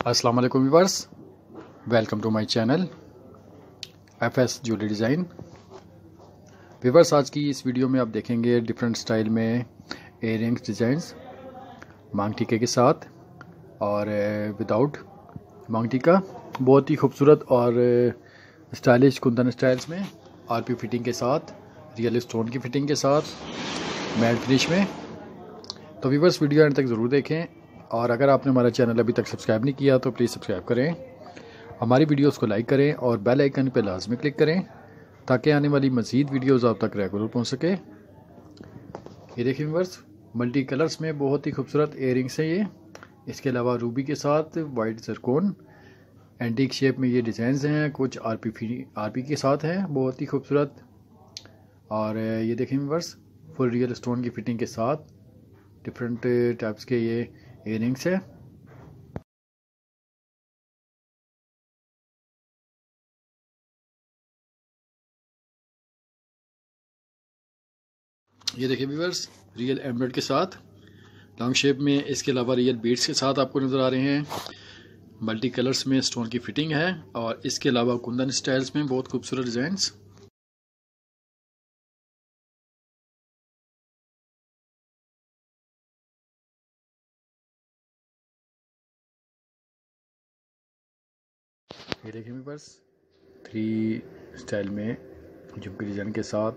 अस्सलाम वालेकुम viewers welcome to my channel F S jewellery design viewers आज की इस वीडियो में आप देखेंगे डिफरेंट स्टाइल में एयरिंग्स डिज़ाइंस मांग टीके के साथ और विदाउट मांग टीका। बहुत ही खूबसूरत और स्टाइलिश कुंदन स्टाइल्स में आर पी फिटिंग के साथ रियल स्टोन की फिटिंग के साथ मैट फिनिश में। तो व्यूवर्स वीडियो एंड तक ज़रूर देखें। और अगर आपने हमारा चैनल अभी तक सब्सक्राइब नहीं किया तो प्लीज़ सब्सक्राइब करें। हमारी वीडियोस को लाइक करें और बेल आइकन पर लाजमी क्लिक करें, ताकि आने वाली मज़ीद वीडियोज़ आप तक रेगुलर पहुँच सके। ये देखिए व्यूवर्स मल्टी कलर्स में बहुत ही खूबसूरत एयरिंग्स हैं ये। इसके अलावा रूबी के साथ वाइट जरकोन एंटीक शेप में ये डिज़ाइंस हैं, कुछ आर पी आर पी के साथ हैं, बहुत ही खूबसूरत। और ये देखें व्यूवर्स फुल रियल स्टोन की फिटिंग के साथ डिफरेंट टाइप्स के ये इयरिंग्स है ये देखिए व्यूवर्स रियल एम्ब्रॉयड के साथ लॉन्ग शेप में इसके अलावा रियल बीड्स के साथ आपको नज़र आ रहे हैं। मल्टी कलर्स में स्टोन की फिटिंग है और इसके अलावा कुंदन स्टाइल्स में बहुत खूबसूरत डिज़ाइंस ये देखिए मेरे पास। थ्री स्टाइल में झुमकी डिज़ाइन के साथ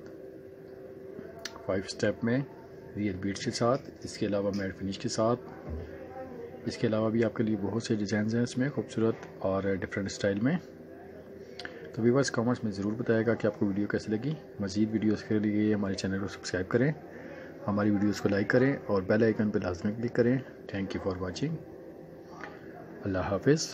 फाइव स्टेप में रियल बीट्स के साथ, इसके अलावा मैट फिनिश के साथ। इसके अलावा भी आपके लिए बहुत से डिज़ाइन हैं इसमें, खूबसूरत और डिफरेंट स्टाइल में। तो बस कमेंट्स में ज़रूर बताएगा कि आपको वीडियो कैसी लगी। मज़ीद वीडियोस के लिए हमारे चैनल को सब्सक्राइब करें। हमारी वीडियोस को लाइक करें और बेल आइकन पर लाजमी क्लिक करें। थैंक यू फॉर वॉचिंग अल्लाह हाफिज़।